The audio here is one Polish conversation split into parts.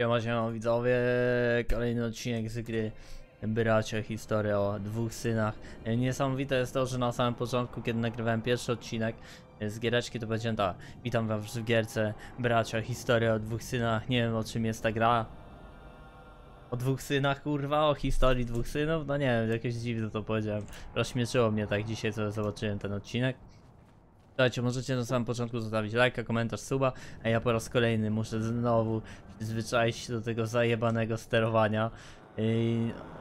Siema, siema widzowie, kolejny odcinek z gry Bracia, historia o dwóch synach. E, Niesamowite jest to, że na samym początku, kiedy nagrywałem pierwszy odcinek e, z giereczki, to powiedziałem tak, witam was w gierce Bracia, historia o dwóch synach, nie wiem o czym jest ta gra. O dwóch synach, kurwa, o historii dwóch synów? No nie wiem, jakieś dziwne to powiedziałem. Rozśmieszyło mnie tak dzisiaj, co zobaczyłem ten odcinek. Słuchajcie, możecie na samym początku zostawić lajka, komentarz, suba, a ja po raz kolejny muszę znowu przyzwyczaić się do tego zajebanego sterowania.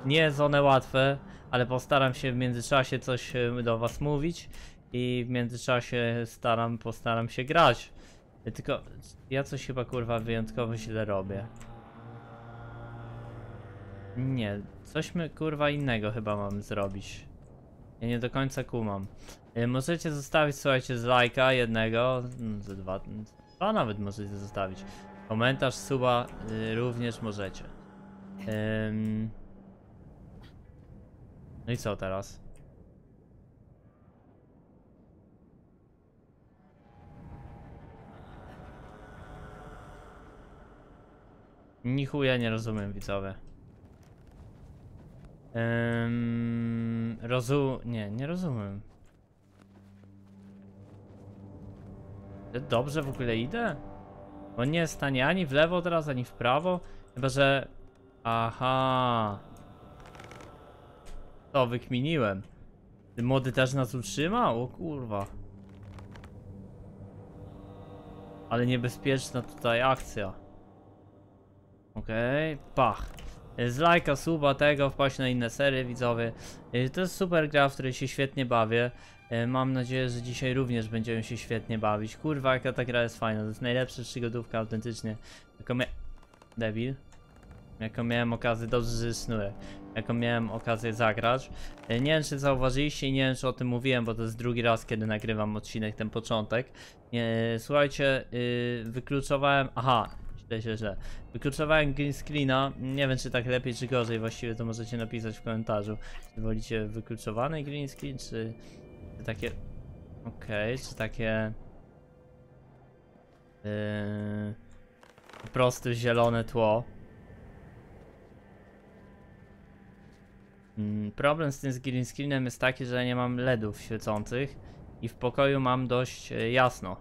Nie jest one łatwe, ale postaram się w międzyczasie coś e, do was mówić i w międzyczasie staram, postaram się grać. Yy, Tylko ja coś chyba kurwa wyjątkowo źle robię. Nie, coś my kurwa innego chyba mamy zrobić. Ja nie do końca kumam. Y, Możecie zostawić, słuchajcie, z lajka jednego, mm, z dwa, dwa nawet możecie zostawić. Komentarz, suba y, również możecie. No i co teraz? Ni chuja nie rozumiem, widzowie. Ym... Rozu... Nie, nie rozumiem. Czy Dobrze w ogóle idę? On nie jest stanie ani w lewo teraz, ani w prawo. Chyba, że... Aha. To wykminiłem. Ty młody też nas utrzymał? O kurwa. Ale niebezpieczna tutaj akcja. Okej, pach. Z lajka, suba, tego, wpaść na inne serie, widzowie. Y, To jest super gra, w której się świetnie bawię. Y, Mam nadzieję, że dzisiaj również będziemy się świetnie bawić. Kurwa, jaka ta gra jest fajna. To jest najlepsza przygodówka autentycznie. Jako mia... Debil. Jako miałem okazję, dobrze, że jest sznurek. Jako miałem okazję zagrać. Y, Nie wiem, czy zauważyliście i nie wiem, czy o tym mówiłem, bo to jest drugi raz, kiedy nagrywam odcinek, ten początek. Słuchajcie, wykluczowałem... Aha, źle, źle, źle. Wykluczowałem green screena. Nie wiem, czy tak lepiej, czy gorzej. Właściwie to możecie napisać w komentarzu. Czy wolicie wykluczowany green screen, czy, czy takie. Okej, czy takie. Yy, zielone tło. Mm, Problem z tym z green screenem jest taki, że nie mam LEDów świecących i w pokoju mam dość e, jasno.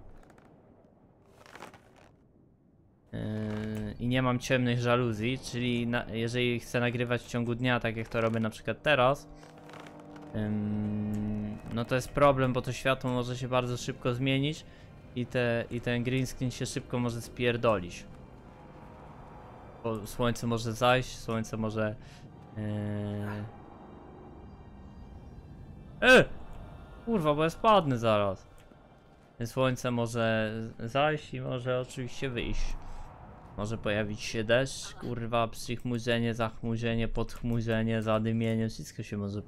Yy, i nie mam ciemnych żaluzji, czyli na, jeżeli chcę nagrywać w ciągu dnia, tak jak to robię na przykład teraz, ym, no to jest problem, bo to światło może się bardzo szybko zmienić i, te, i ten green screen się szybko może spierdolić. Bo słońce może zajść, słońce może... Yy... Kurwa, bo ja spadnę zaraz. Słońce może zajść i może oczywiście wyjść. Może pojawić się deszcz, kurwa, przychmurzenie, zachmurzenie, podchmurzenie, zadymienie, wszystko się może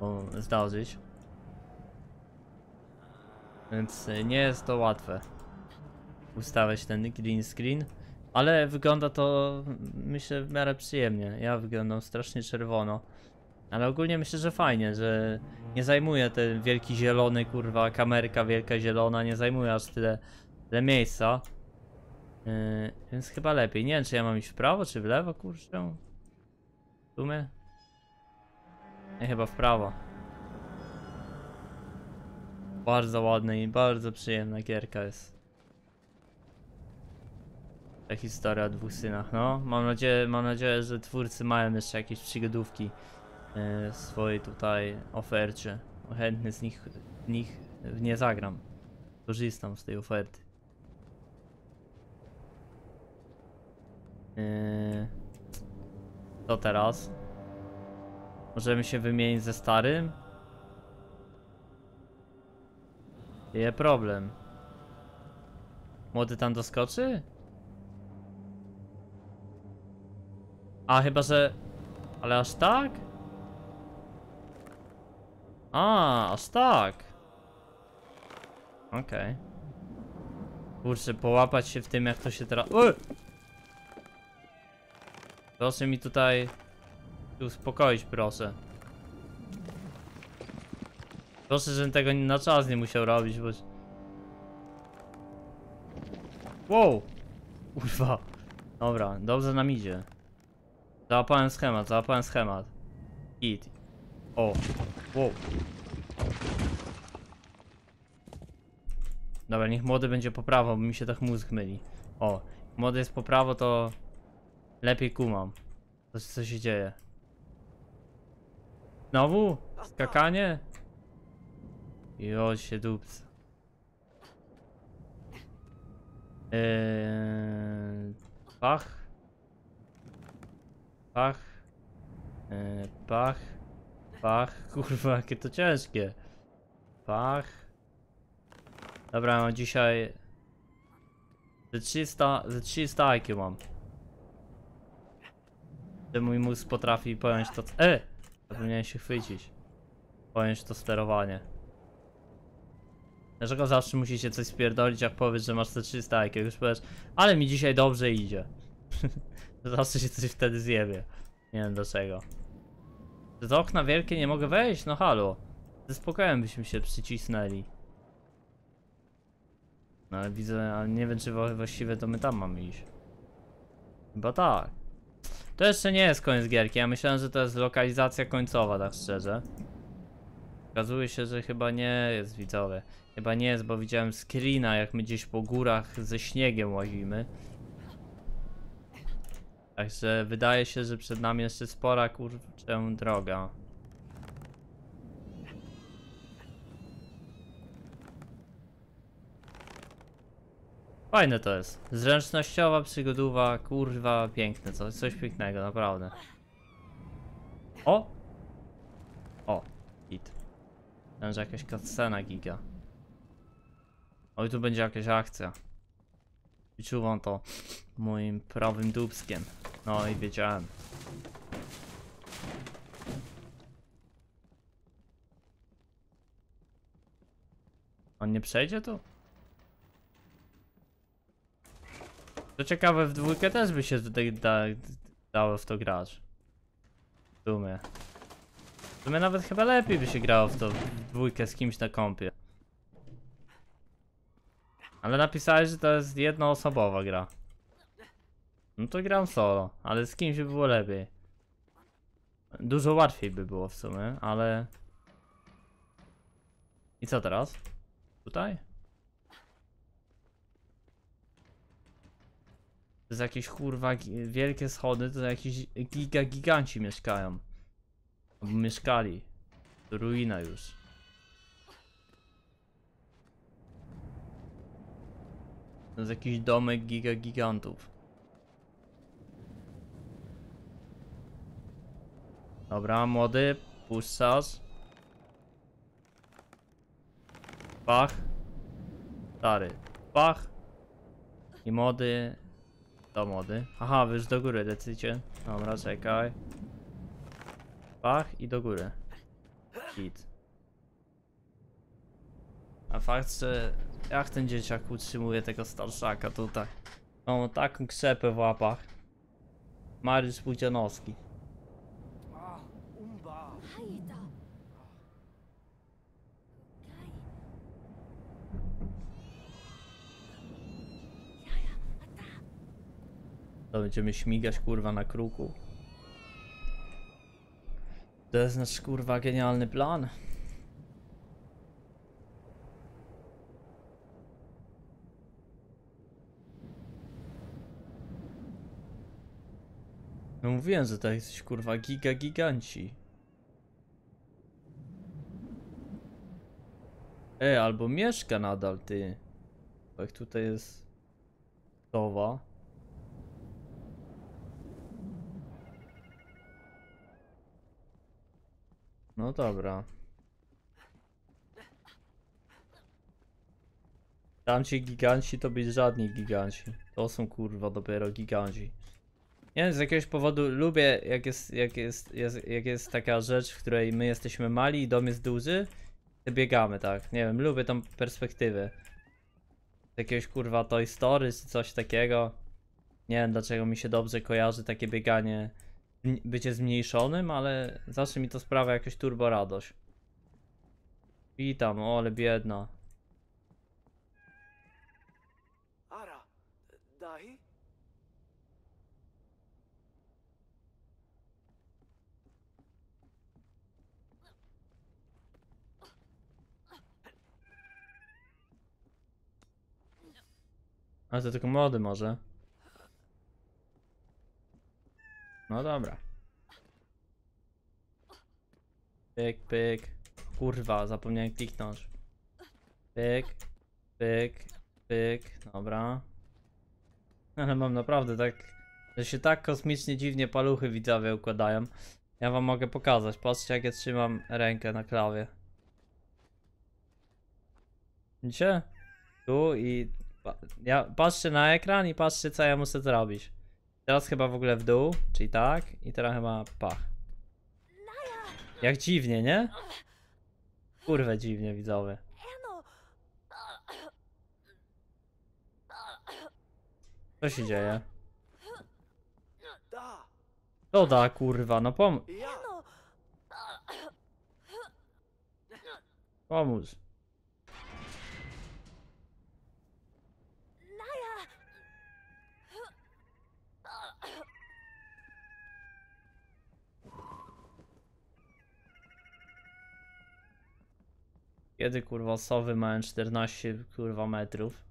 o, zdarzyć. Więc y, nie jest to łatwe ustawiać ten green screen, ale wygląda to myślę w miarę przyjemnie. Ja wyglądam strasznie czerwono. Ale ogólnie myślę, że fajnie, że nie zajmuje ten wielki zielony, kurwa, kamerka wielka zielona, nie zajmuje aż tyle, tyle miejsca. Yy, więc chyba lepiej. Nie wiem, czy ja mam iść w prawo, czy w lewo, kurczę. W sumie? Nie, chyba w prawo. Bardzo ładna i bardzo przyjemna gierka jest. Ta historia o dwóch synach, no. Mam nadzieję, mam nadzieję, że twórcy mają jeszcze jakieś przygodówki w swojej tutaj ofercie. Chętny z nich, nich w nie zagram. Korzystam z tej oferty. Yy... Co teraz? Możemy się wymienić ze starym? Je problem. Młody tam doskoczy? A chyba, że... Ale aż tak? A, aż tak. Okej. Kurczę, połapać się w tym, jak to się teraz... Proszę mi tutaj uspokoić, proszę. Proszę, żebym tego na czas nie musiał robić, bo... Wow! Kurwa. Dobra, dobrze nam idzie. Załapałem schemat, załapałem schemat. Hit. O, wow. Dobra, niech młody będzie po prawo, bo mi się tak mózg myli. O, młody jest po prawo, to lepiej kumam. Co, co się dzieje? Znowu? Skakanie? Jo, się dupc. Eee, pach. Pach. Eee, pach. Pach. Kurwa, jakie to ciężkie. Pach. Dobra, mam dzisiaj... Ze 300, ze 300 IQ mam. Że mój mózg potrafi pojąć to... E! Zapomniałem się chwycić. Pojąć to sterowanie. Dlaczego zawsze musicie coś spierdolić, jak powiesz, że masz te 300 IQ? Już powiesz, ale mi dzisiaj dobrze idzie. zawsze się coś wtedy zjebie. Nie wiem dlaczego. Z okna wielkie nie mogę wejść? No halo. Ze spokojem byśmy się przycisnęli. No ale widzę, ale nie wiem czy właściwie to my tam mamy iść. Chyba tak. To jeszcze nie jest koniec gierki, ja myślałem, że to jest lokalizacja końcowa, tak szczerze. Okazuje się, że chyba nie jest widzowie. Chyba nie jest, bo widziałem screena, jak my gdzieś po górach ze śniegiem łazimy. Także wydaje się, że przed nami jeszcze spora kurczę droga. Fajne to jest. Zręcznościowa przygodowa, kurwa, piękne, coś, coś pięknego, naprawdę. O! O, hit. Że jakaś cutscena giga. Oj, tu będzie jakaś akcja. Wyczuwam to moim prawym dubskiem. No i wiedziałem. On nie przejdzie tu? To ciekawe, w dwójkę też by się tutaj da, dało w to grać. W sumie. W sumie nawet chyba lepiej by się grało w to w dwójkę z kimś na kompie. Ale napisałeś, że to jest jednoosobowa gra. No to gram solo, ale z kimś by było lepiej. Dużo łatwiej by było w sumie, ale... I co teraz? Tutaj? To jest jakieś kurwa wielkie schody, to jakieś giga giganci mieszkają. Mieszkali. Ruina już. To jest jakiś domek giga gigantów. Dobra, młody, puszczasz. Pach. Stary. Pach. I młody. To młody. Aha, wy już do góry decycie. Dobra, czekaj. Pach i do góry. Hit. A fakt, że jak ten dzieciak utrzymuje tego starszaka tutaj. Mam taką krzepę w łapach. Mariusz Pudzianowski. Ah, umba. Hajda. Okej. Jaja, a ta. To będziemy śmigać kurwa na kruku. To jest nasz kurwa genialny plan. No mówiłem, że to jesteś kurwa giga giganci. E, albo mieszka nadal ty. Jak tutaj jest sowa. No dobra. Tamci giganci to być żadni giganci. To są kurwa dopiero giganci. Nie wiem, z jakiegoś powodu lubię jak jest, jak jest, jest, jak jest taka rzecz, w której my jesteśmy mali i dom jest duży. to Biegamy, tak. Nie wiem, lubię tą perspektywę. Z jakiegoś kurwa Toy Story czy coś takiego. Nie wiem dlaczego mi się dobrze kojarzy takie bieganie bycie zmniejszonym, ale zawsze mi to sprawia jakąś turbo radość. Witam, o, ale biedna. Ara, dahi? A to tylko młody może. No dobra. Pyk, pyk. Kurwa, zapomniałem kliknąć. Pyk, pyk, pyk. Dobra. Ale mam naprawdę tak, że się tak kosmicznie dziwnie paluchy widzowie układają. Ja wam mogę pokazać. Patrzcie jak ja trzymam rękę na klawie. Widzicie? Tu i... Ja, patrzcie na ekran i patrzcie co ja muszę zrobić. Teraz chyba w ogóle w dół, czyli tak. I teraz chyba pach. Jak dziwnie, nie? Kurwę dziwnie widzowie. Co się dzieje? To da kurwa, no pom pomóż. Kiedy kurwa sowy mają 14 kurwa metrów?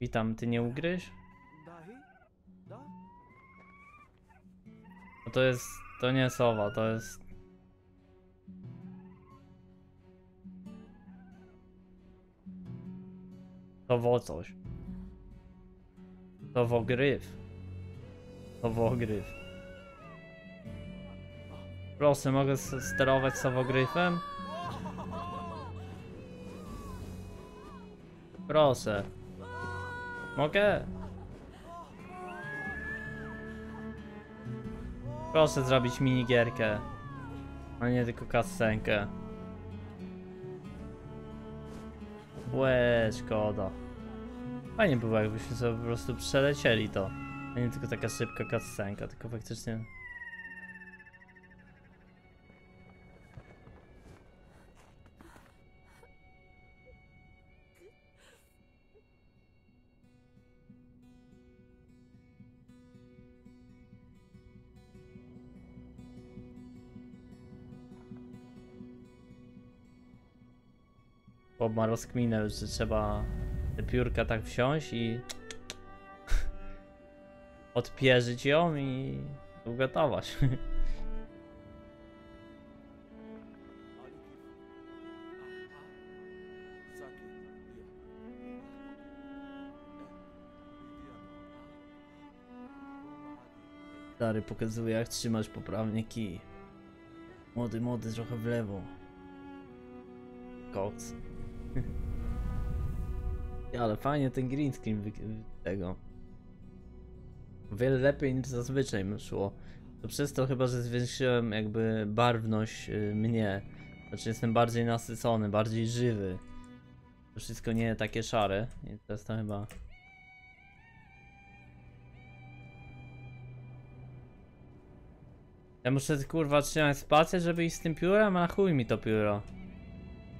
Witam, ty nie ugryź? No to jest, to nie sowa, to jest... To wo coś. To wo gryf. To wo gryf. Proszę, mogę sterować sowogryfem? Proszę. Mogę? Proszę zrobić minigierkę. A nie tylko kasenkę. Łe, szkoda. Fajnie było jakbyśmy sobie po prostu przelecieli to. A nie tylko taka szybka kasenka, tylko faktycznie... Bob ma rozkminę, że trzeba te piórka tak wsiąść i odpierzyć ją i ugotować. Stary pokazuje jak trzymać poprawnie kij. Młody, młody, trochę w lewo. Koks. Ale fajnie ten green screen wy- tego. Wiele lepiej niż zazwyczaj mi szło. To przez to chyba, że zwiększyłem jakby barwność y, mnie. Znaczy jestem bardziej nasycony, bardziej żywy. To wszystko nie takie szare. I jest to chyba... Ja muszę kurwa trzymać spację, żeby iść z tym piórem, a chuj mi to pióro.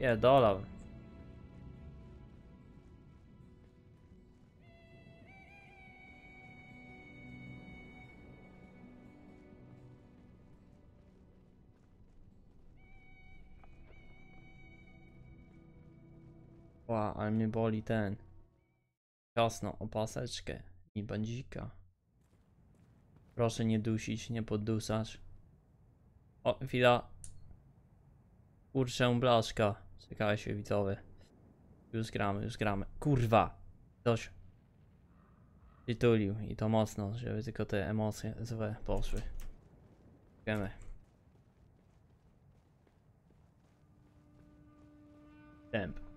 Nie, dolar. Ła, ale mnie boli ten. Jasno, opaseczkę i bandzika. Proszę nie dusić, nie poddusać. O, chwila. Kurczę, blaszka. Czekajcie, widzowie. Już gramy, już gramy. Kurwa! Coś. Tytulił i to mocno, żeby tylko te emocje złe poszły. Wiemy. Temp.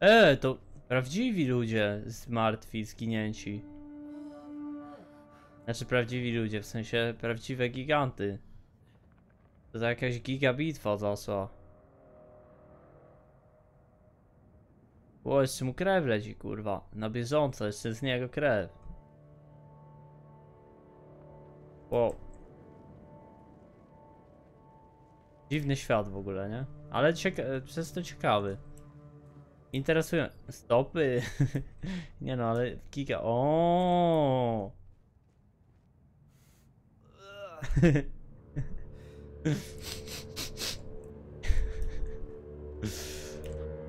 E, to prawdziwi ludzie zmartwi, zginięci. Znaczy prawdziwi ludzie, w sensie prawdziwe giganty. To za jakaś gigabitwa zaszła. O, jeszcze mu krew leci, kurwa. Na bieżąco, jeszcze z niego krew. Wow. Dziwny świat w ogóle, nie? Ale przez to ciekawy. Interesują. Stopy. nie no, ale giga. O.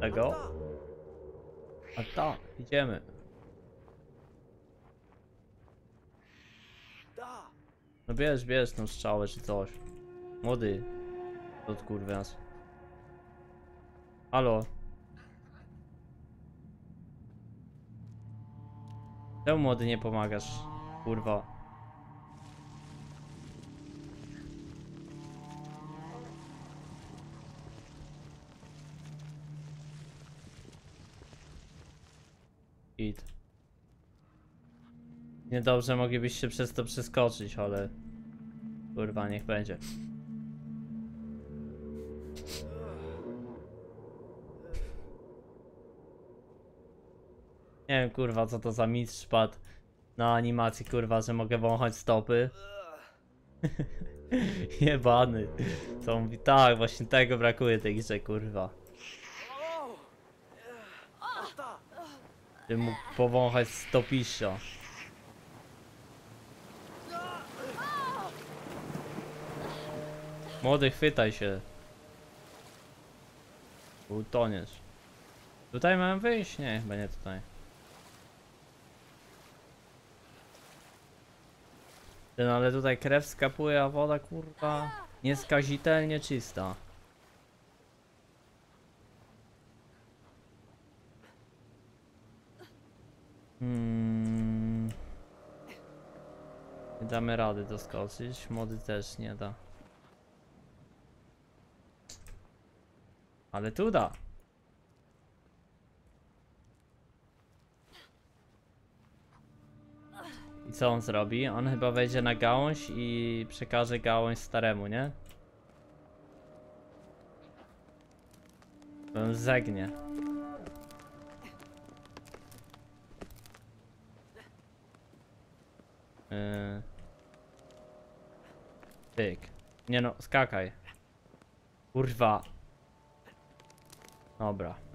Tego? A tak, idziemy. No bierz, bierz tą strzałę czy coś. Młody. To kurwias. Halo. Czemu młody nie pomagasz? Kurwa. Git. Niedobrze moglibyście przez to przeskoczyć, ale... Kurwa, niech będzie. Nie wiem, kurwa, co to za mistrz padł na animacji, kurwa, że mogę wąchać stopy. Jebany. Co mówi? Tak, właśnie tego brakuje tej grze, kurwa. Da! By mógł powąchać stopisza. Młody, chwytaj się. Utoniesz. Tutaj mam wyjść? Nie, chyba nie tutaj. Ty, No ale tutaj krew skapuje, a woda kurwa nieskazitelnie czysta. Hmm. Nie damy rady doskoczyć, młody też nie da. Ale tu da. I co on zrobi? On chyba wejdzie na gałąź i przekaże gałąź staremu, nie? On zegnie. Tyk. Nie no, skakaj. Kurwa. Dobra.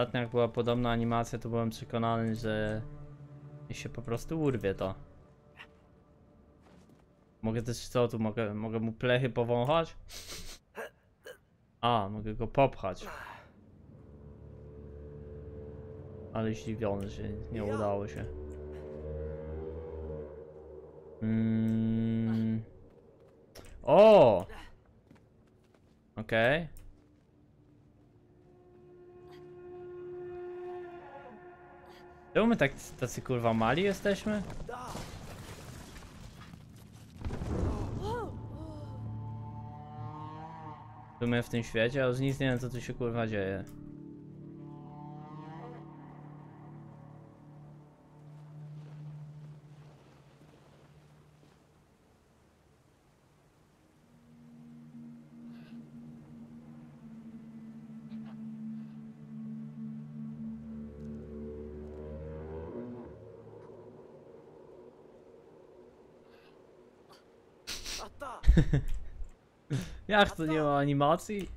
Ostatnio jak była podobna animacja, to byłem przekonany, że się po prostu urwie to. Mogę też co tu mogę? Mogę mu plechy powąchać? A, mogę go popchać. Ale zdziwiony, że nie udało się. Mm. O! Okej. Czemu my tak tacy kurwa mali jesteśmy? W sumie w tym świecie, a już nic nie wiem co tu się kurwa dzieje. Jak to nie ma animacji?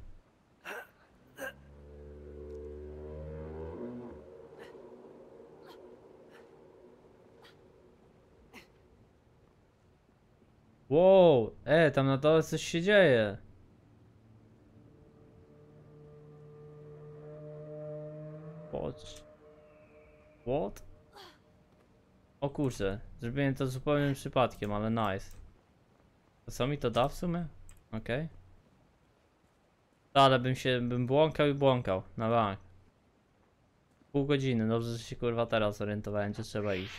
Wow, e, tam na dole coś się dzieje. What? What? O kurczę, zrobiłem to zupełnym przypadkiem, ale nice. Co mi to da w sumie? Okej. Ale bym się, bym błąkał i błąkał, na bank. Pół godziny, dobrze, że się kurwa teraz orientowałem, gdzie trzeba iść.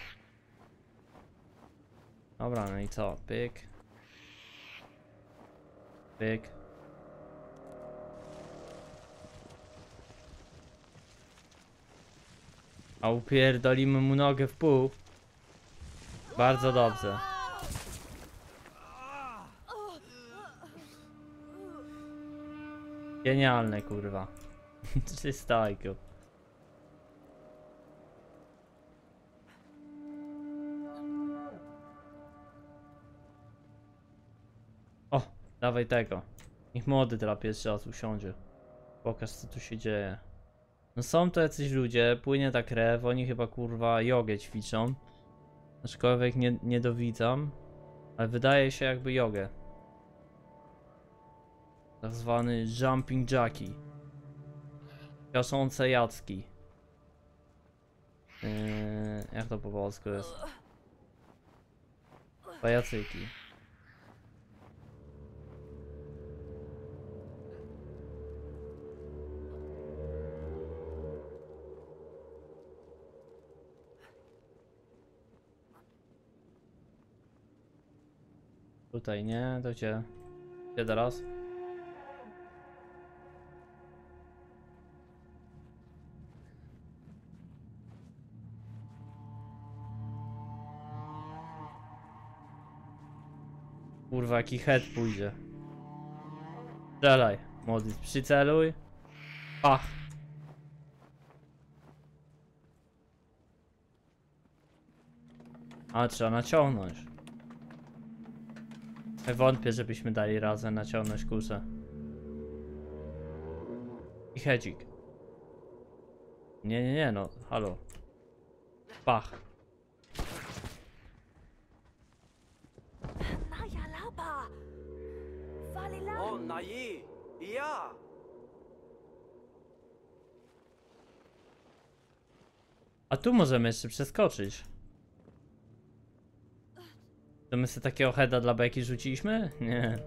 Dobra, no i co? Pyk. Pyk. A upierdolimy mu nogę w pół. Bardzo dobrze. Genialne kurwa. Czysta IQ. O, dawaj tego. Niech młody teraz pierwszy raz usiądzie. Pokaż co tu się dzieje. No są to jacyś ludzie, płynie ta krew, oni chyba kurwa jogę ćwiczą. Aczkolwiek nie, nie dowidzam. Ale wydaje się jakby jogę. Tak zwany jumping jackie. Kaszące jacki. Yy, jak to po polsku jest? Pajacyki. Tutaj nie, to gdzie? Gdzie teraz? Kurwa, jaki head pójdzie. Strzelaj, młody, przyceluj. Pach. A, trzeba naciągnąć. Wątpię, żebyśmy dali razem naciągnąć kuszę. I hedzik. Nie, nie, nie, no, halo. Pach. Nayi! Ja! A tu możemy jeszcze przeskoczyć. To my sobie takiego heada dla beki rzuciliśmy? Nie.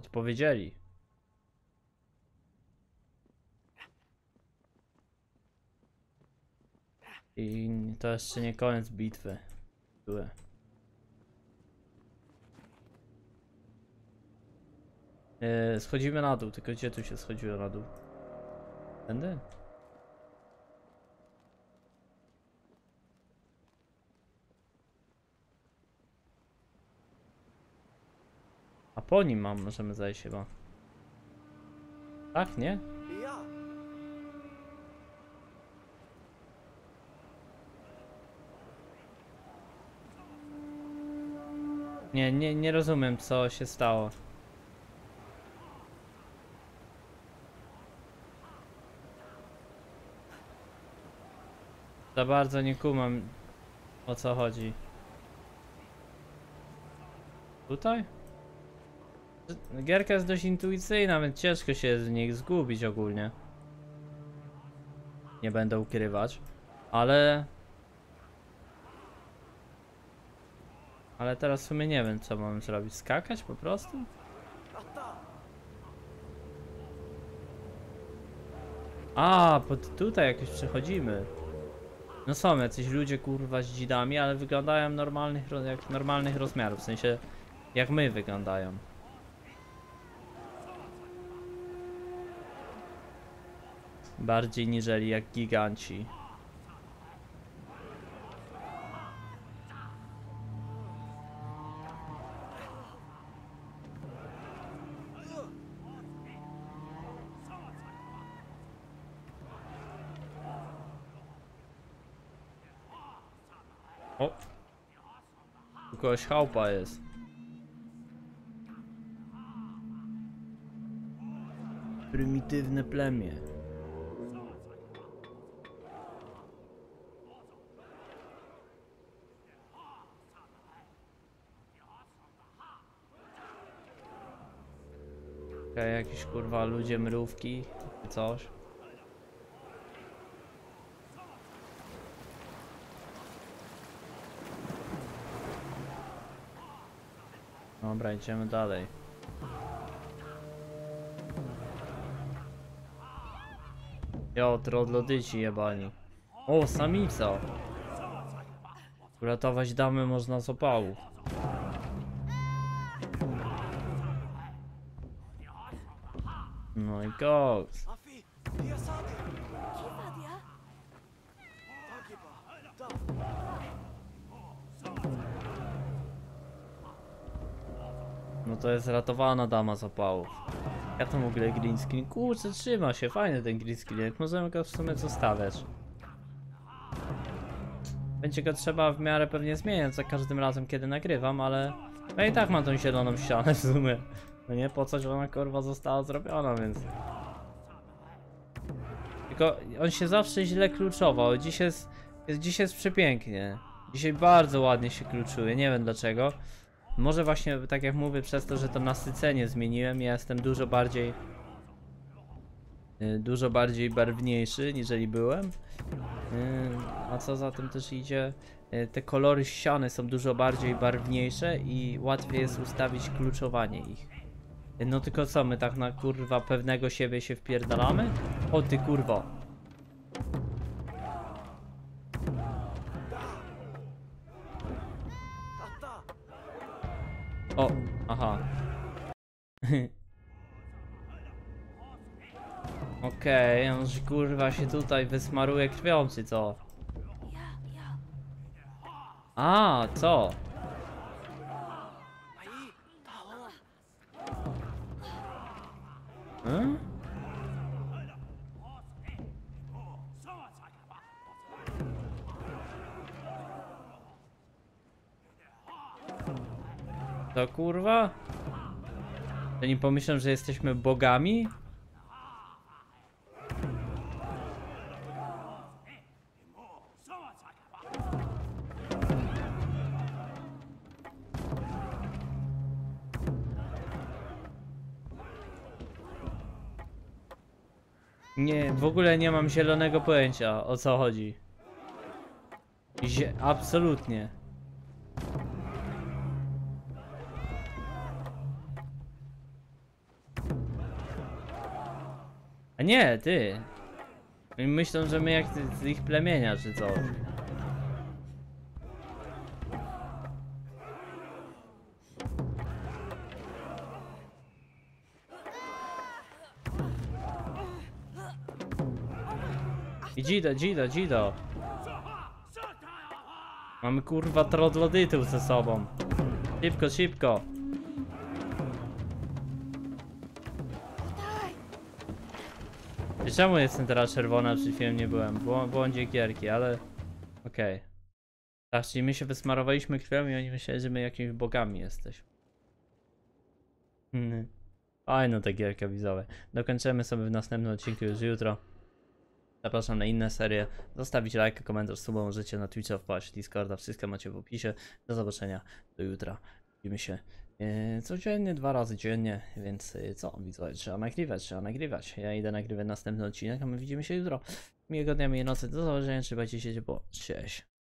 Odpowiedzieli. I to jeszcze nie koniec bitwy. Były. Yy, schodzimy na dół, tylko gdzie tu się schodziło na dół? Tędy? A po nim mam, możemy zajść chyba. Tak, nie? Ja! Nie, nie, nie rozumiem co się stało. Za bardzo nie kumam o co chodzi. Tutaj? Gierka jest dość intuicyjna, więc ciężko się z nich zgubić ogólnie. Nie będę ukrywać, ale... Ale teraz w sumie nie wiem co mam zrobić. Skakać po prostu? A, pod tutaj jakoś przechodzimy. No są jacyś ludzie kurwa z dzidami, ale wyglądają normalnych, jak normalnych rozmiarów, w sensie jak my wyglądają. Bardziej niżeli jak giganci. O! Tu kogoś chałupa jest. Prymitywne plemię. Okej, jakieś kurwa ludzie mrówki coś. Dobra, idziemy dalej. Jo, troglodyci jebani. O, samica. Uratować damy można z opałów. No i koks. To jest ratowana dama z opałów. Ja to w ogóle green screen. Kurczę, trzyma się, fajny ten green screen. Możemy go w sumie zostawiać. Będzie go trzeba w miarę pewnie zmieniać za każdym razem, kiedy nagrywam, ale... Ja i tak mam tą zieloną ścianę w sumie. No nie, po coś ona kurwa została zrobiona, więc... Tylko on się zawsze źle kluczował. Dziś jest Jest, dzisiaj jest przepięknie. Dzisiaj bardzo ładnie się kluczuje, nie wiem dlaczego. Może właśnie, tak jak mówię, przez to, że to nasycenie zmieniłem, ja jestem dużo bardziej... y, Dużo bardziej barwniejszy, niżeli byłem. Y, A co za tym też idzie, y, te kolory ściany są dużo bardziej barwniejsze i łatwiej jest ustawić kluczowanie ich. No tylko co, my tak na kurwa pewnego siebie się wpierdalamy? O ty kurwo. O, aha. Okej, on się kurwa się tutaj wysmaruje krwią, czy co? A, co? Hmm? To kurwa? Nie pomyślą, że jesteśmy bogami? Nie, w ogóle nie mam zielonego pojęcia o co chodzi. Zie absolutnie. Nie, ty. Oni Myślą, że my jak z- ich plemienia, czy co? I Dzido, Dzido, Dzido. Mamy kurwa troglodytów ze sobą. Szybko, szybko. Czemu jestem teraz czerwona, przed chwilą nie byłem? Błą- Błądzie gierki, ale... Okej. Tak, czyli my się wysmarowaliśmy krwią i oni myśleli, że my jakimiś bogami jesteśmy. Mhm. Fajno ta gierka widzowie. Dokończymy sobie w następnym odcinku już jutro. Zapraszam na inne serie. Zostawić lajka, komentarz, suba możecie na Twitcha, wpaść, Discorda, wszystko macie w opisie. Do zobaczenia, do jutra. Widzimy się codziennie, dwa razy dziennie, więc e, co, widzowie, trzeba nagrywać, trzeba nagrywać. Ja idę nagrywać następny odcinek, a my widzimy się jutro. Miłego dnia, miłej nocy, do zobaczenia, trzymajcie się ciepło, cześć.